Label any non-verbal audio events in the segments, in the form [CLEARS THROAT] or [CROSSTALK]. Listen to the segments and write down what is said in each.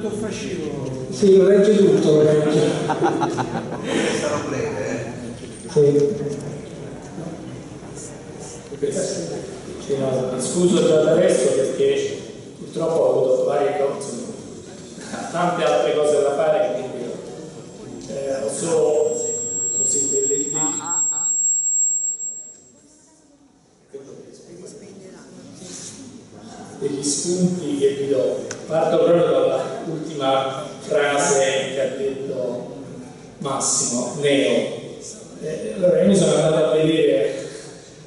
dottor Fascino. Sì, lo legge tutto, lo legge. Sarò breve, eh. Sì. No, scuso già da adesso perché purtroppo ho avuto varie cose, tante altre cose da fare, quindi eh, ho solo così delle, dei, degli spunti che vi do. Parto proprio dall'ultima frase che ha detto Massimo, Neo. Eh, allora io mi sono andato a vedere,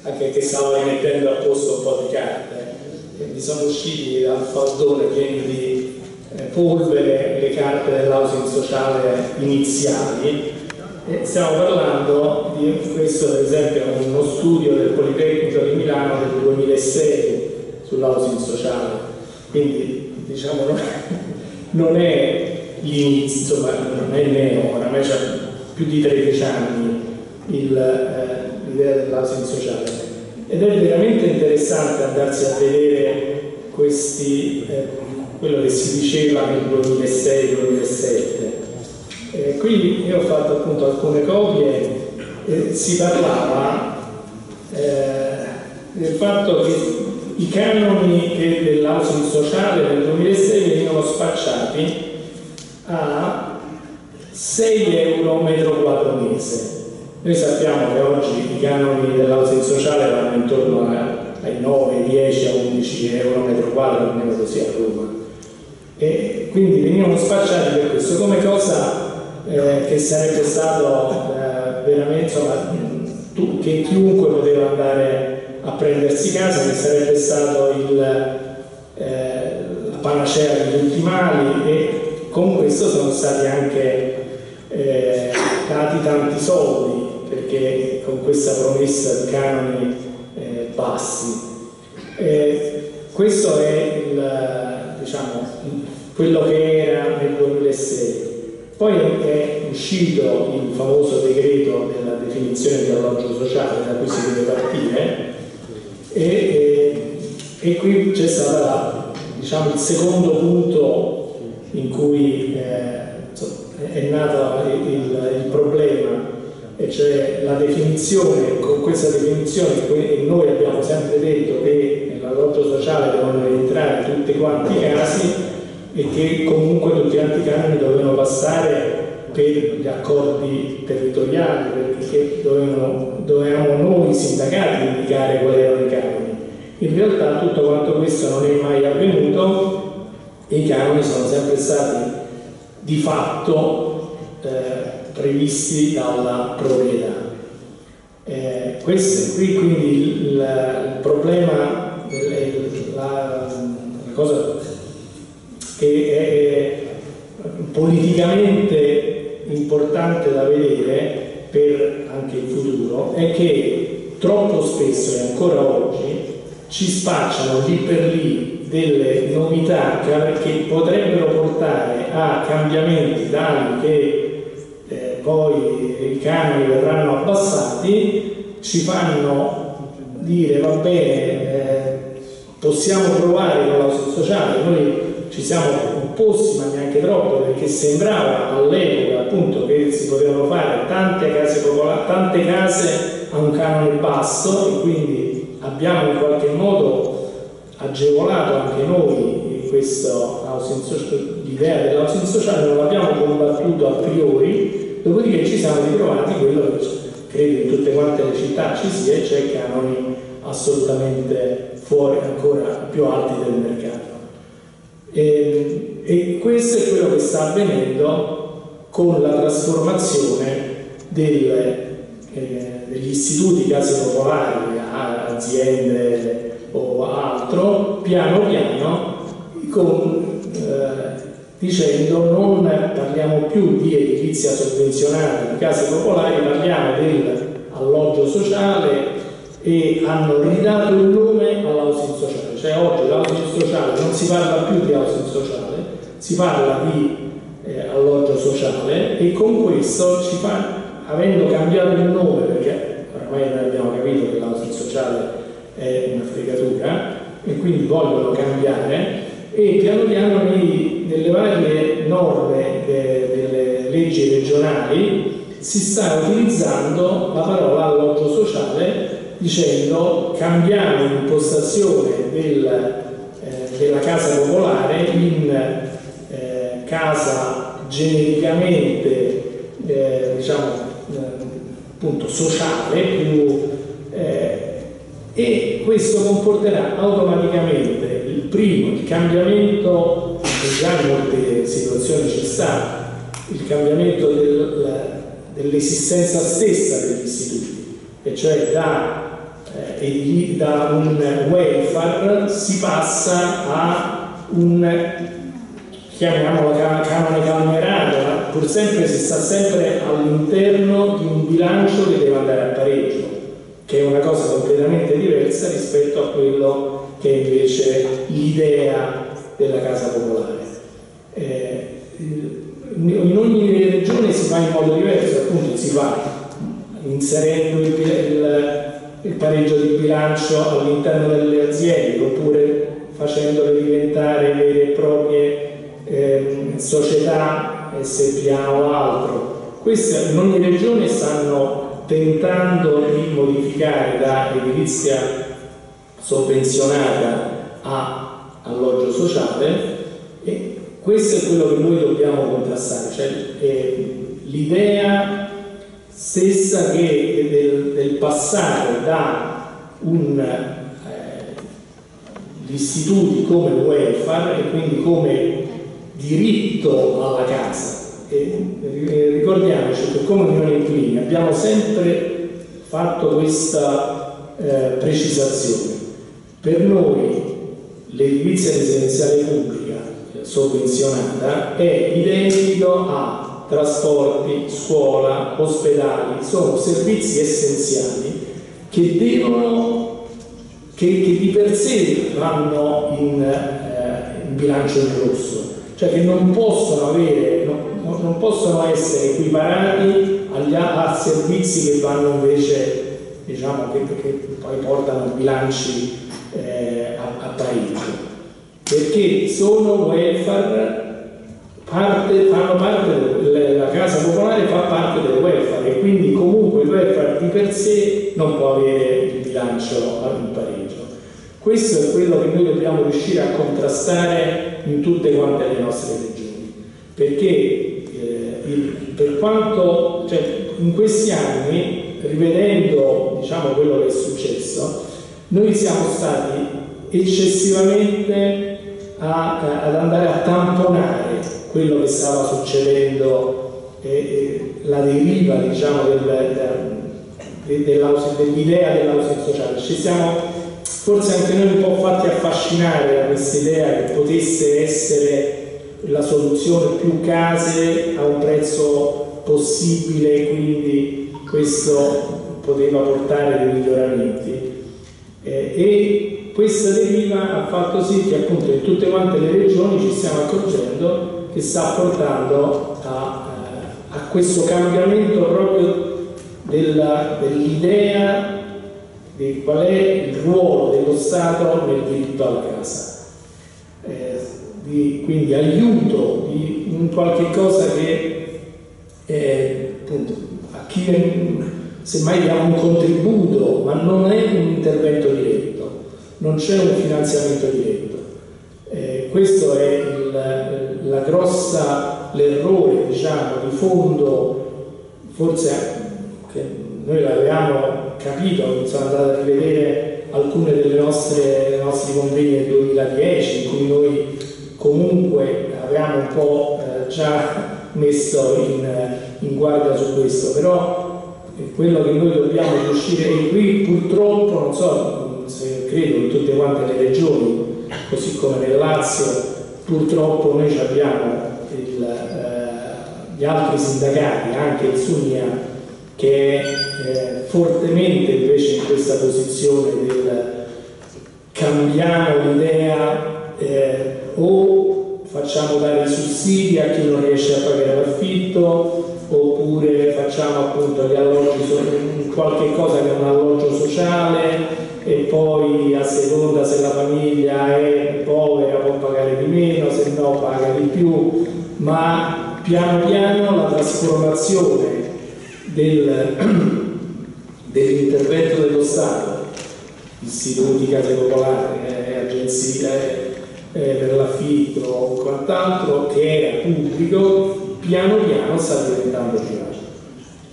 anche che stavo rimettendo a posto un po' di carte, e mi sono usciti dal faldone pieni di eh, polvere le carte dell'housing sociale iniziali. Stiamo parlando di questo, per esempio, uno studio del Politecnico di Milano del 2006 sull'housing sociale. Quindi diciamo non è, non è l'inizio, ma non è neo, oramai c'è più di 13 anni eh, l'idea dell'housing sociale. Ed è veramente interessante andarsi a vedere questi, eh, quello che si diceva nel 2006-2007. Eh, qui io ho fatto appunto alcune copie e si parlava eh, del fatto che i canoni dell'housing sociale nel 2006 venivano spacciati a 6 euro metro quadro mese. Noi sappiamo che oggi i canoni dell'housing sociale vanno intorno ai 9, 10, a 11 euro metro quadro, almeno così a Roma. E quindi venivano spacciati per questo come cosa eh, che sarebbe stato eh, veramente, insomma, tu, che chiunque poteva andare prendersi casa, che sarebbe stato il, eh, la panacea degli ultimali e con questo sono stati anche eh, dati tanti soldi perché con questa promessa di canoni eh, bassi. questo è il, diciamo, quello che era nel 2006. Poi è uscito il famoso decreto della definizione di alloggio sociale da cui si deve partire e, e, e qui c'è stato diciamo, il secondo punto in cui eh, è nato il, il, problema, e cioè la definizione, con questa definizione noi abbiamo sempre detto che nell'alloggio sociale devono rientrare tutti quanti i casi e che comunque tutti quanti i canoni dovevano passare per gli accordi territoriali, perché dovevano, dovevamo noi sindacati indicare quali erano i canoni. In realtà tutto quanto questo non è mai avvenuto i canoni sono sempre stati di fatto eh, previsti dalla proprietà. Eh, questo qui quindi il, il problema, la, la cosa che è politicamente importante da vedere per anche il futuro è che troppo spesso e ancora oggi ci spacciano lì per lì delle novità che potrebbero portare a cambiamenti tali che eh, poi i canoni verranno abbassati, ci fanno dire va bene, eh, possiamo provare con la sociale, noi ci siamo opposti ma neanche troppo perché sembrava all'epoca appunto che si potevano fare tante case popolari, tante case a un canone basso e quindi abbiamo in qualche modo agevolato anche noi questo l'idea dell'housing sociale non l'abbiamo combattuto a priori dopodiché ci siamo ritrovati quello che credo in tutte quante le città ci sia cioè canoni assolutamente fuori ancora più alti del mercato. E, e questo è quello che sta avvenendo con la trasformazione del, eh, degli istituti case popolari, aziende o altro, piano piano, con, eh, dicendo non parliamo più di edilizia sovvenzionata, di case popolari, parliamo dell'alloggio sociale e hanno ridato il nome all'housing sociale, cioè oggi l'housing sociale non si parla più di housing sociale, si parla di eh, alloggio sociale e con questo ci fa, avendo cambiato il nome, perché ormai noi abbiamo capito che l'housing sociale è una fregatura e quindi vogliono cambiare e piano piano li nelle varie norme de, delle leggi regionali si sta utilizzando la parola alloggio sociale dicendo cambiamo l'impostazione del, eh, della casa popolare in casa genericamente eh, diciamo, eh, appunto, sociale più, eh, e questo comporterà automaticamente il primo, il cambiamento, che già in molte situazioni c'è stato, il cambiamento del, dell'esistenza stessa degli istituti, e cioè da, eh, da un welfare si passa a un chiamiamolo canone calmerato, pur sempre si sta sempre all'interno di un bilancio che deve andare a pareggio, che è una cosa completamente diversa rispetto a quello che è invece l'idea della casa popolare. Eh, in ogni regione si fa in modo diverso, appunto si va inserendo il, il, il pareggio di bilancio all'interno delle aziende oppure facendole diventare vere e proprie eh, società, SPA o altro. Queste in ogni regione stanno tentando di modificare da edilizia sovvenzionata a alloggio sociale e questo è quello che noi dobbiamo contrastare, cioè eh, l'idea stessa che del, del, passare da un, eh, gli come welfare e quindi come diritto alla casa. E ricordiamoci che come Unione Inquilini abbiamo sempre fatto questa eh, precisazione. Per noi l'edilizia residenziale pubblica eh, sovvenzionata è identico a trasporti, scuola, ospedali, sono servizi essenziali che devono, che, che di per sé vanno in, eh, in bilancio in rosso cioè che non possono, avere, non, non possono essere equiparati agli, a servizi che vanno invece, diciamo, che, che poi portano bilanci eh, a, a pareggio, perché sono welfare, parte, fanno parte, la casa popolare fa parte del welfare e quindi comunque il welfare di per sé non può avere il bilancio in pareggio. Questo è quello che noi dobbiamo riuscire a contrastare in tutte quante le nostre regioni, perché eh, il, per quanto, cioè, in questi anni, rivedendo diciamo, quello che è successo, noi siamo stati eccessivamente a, ad andare a tamponare quello che stava succedendo, eh, la deriva diciamo, del, del, dell'idea dell'housing sociale. Ci siamo Forse anche noi un po' fatti affascinare da questa idea che potesse essere la soluzione più case a un prezzo possibile, quindi questo poteva portare dei miglioramenti. Eh, e questa deriva ha fatto sì che appunto in tutte quante le regioni ci stiamo accorgendo che sta portando a, eh, a questo cambiamento proprio dell'idea di qual è il ruolo dello Stato nel diritto alla casa. Eh, di, quindi aiuto di un qualche cosa che eh, appunto, a chi semmai diamo un contributo, ma non è un intervento diretto, non c'è un finanziamento diretto. Eh, questo è il, la grossa, l'errore diciamo, di fondo, forse noi l'avevamo capito, sono andato a rivedere alcune delle nostre nostri convegni del 2010 in cui noi comunque avevamo un po' eh, già [LAUGHS] messo in, in, guardia su questo, però quello che noi dobbiamo riuscire, e qui purtroppo, non so se credo in tutte quante le regioni, così come nel Lazio, purtroppo noi abbiamo il, eh, gli altri sindacati, anche il SUNIA, che è eh, fortemente invece in questa posizione del cambiamo l'idea eh, o facciamo dare sussidi a chi non riesce a pagare l'affitto oppure facciamo appunto gli alloggi, qualche cosa che è un alloggio sociale e poi a seconda se la famiglia è povera può pagare di meno, se no paga di più, ma piano piano la trasformazione del, [CLEARS THROAT] dell'intervento dello Stato, istituti case popolari, eh, agenzie eh, per l'affitto o quant'altro, che era pubblico, piano piano sta diventando privato.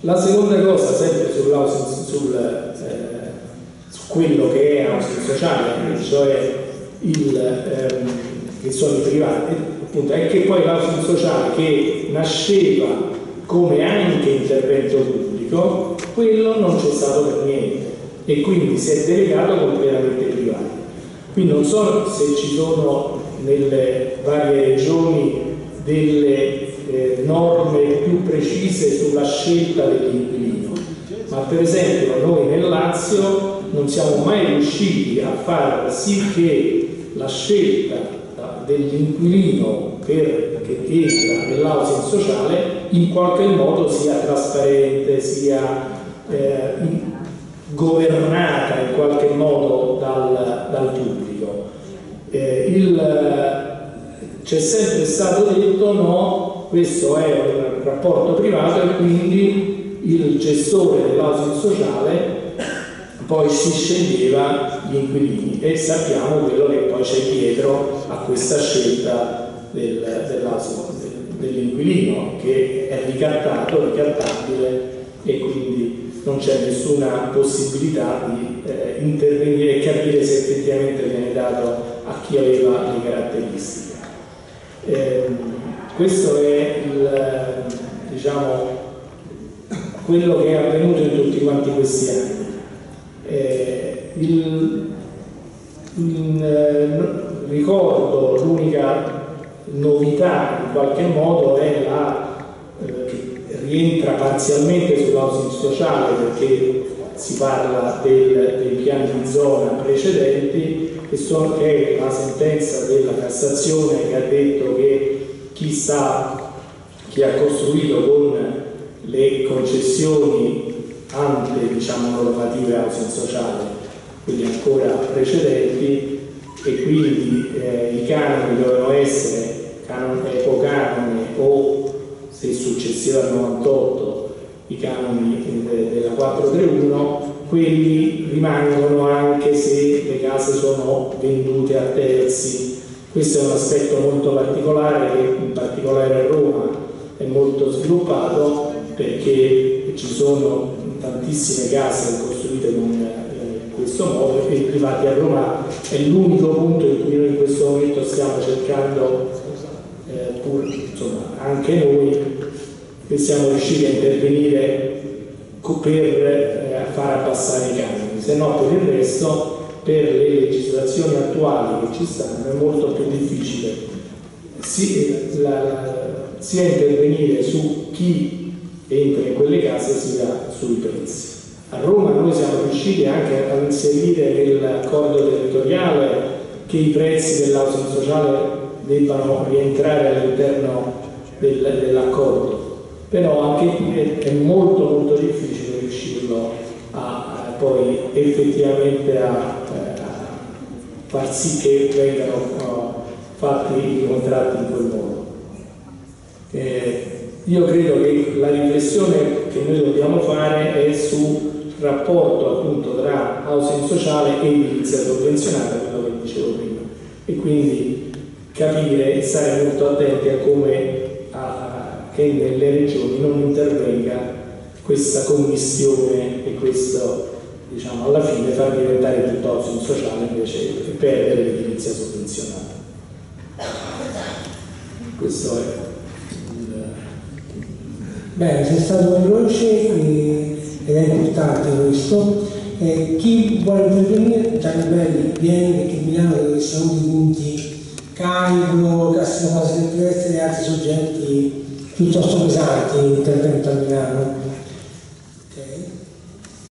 La seconda cosa, sempre sul, eh, quello che è housing sociale, cioè il, ehm, che sono i privati, appunto, è che poi l'housing sociale che nasceva come anche intervento pubblico, quello non c'è stato per niente e quindi si è delegato completamente ai privati. Quindi non so se ci sono nelle varie regioni delle eh, norme più precise sulla scelta dell'inquilino, ma per esempio noi nel Lazio non siamo mai riusciti a far sì che la scelta dell'inquilino che entra nell'housing sociale in qualche modo sia trasparente, sia eh, governata in qualche modo dal, dal pubblico. Eh, c'è sempre stato detto no, questo è un rapporto privato e quindi il gestore dell'housing sociale poi si sceglieva gli inquilini e sappiamo quello che c'è dietro a questa scelta del, dell'inquilino che è ricattato, ricattabile e quindi non c'è nessuna possibilità di eh, intervenire e capire se effettivamente viene dato a chi aveva le caratteristiche. Eh, questo è il, diciamo, quello che è avvenuto in tutti quanti questi anni. Eh, il, eh, ricordo l'unica novità in qualche modo è la eh, rientra parzialmente sull'housing sociale perché si parla del, dei piani di zona precedenti che, sono, che è la sentenza della Cassazione che ha detto che chi, sta, chi ha costruito con le concessioni ante diciamo, normative housing sociale, quindi ancora precedenti, e quindi eh, i canoni dovevano essere canon, epocanone o se successivo al 98 i canoni de, della 431, quelli rimangono anche se le case sono vendute a terzi. Questo è un aspetto molto particolare che in particolare a Roma è molto sviluppato perché ci sono tantissime case costruite con questo modo e i privati a Roma è l'unico punto in cui noi in questo momento stiamo cercando, eh, pur insomma, anche noi, che siamo riusciti a intervenire per eh, far abbassare i canoni, se no per il resto per le legislazioni attuali che ci stanno è molto più difficile sia, la, sia intervenire su chi entra in quelle case sia sui prezzi. A Roma noi siamo riusciti anche a inserire nell'accordo territoriale che i prezzi dell'housing sociale debbano rientrare all'interno del, dell'accordo, però anche qui è, molto molto difficile riuscirlo a, poi effettivamente a, a, far sì che vengano fatti i contratti in quel modo. Eh, io credo che la riflessione che noi dobbiamo fare è sul rapporto appunto tra housing sociale e edilizia sovvenzionata, quello che dicevo prima, e quindi capire e stare molto attenti a come a, che nelle regioni non intervenga questa commissione e questo diciamo alla fine far diventare tutto housing sociale invece che perdere l'edilizia sovvenzionata. Questo è Bene, sei stato veloce ed è importante questo. Eh, chi vuole intervenire, Gianni Belli, vieni perché Milano dove sono i punti Cairo, Castello Trieste e altri soggetti piuttosto pesanti in intervento a Milano.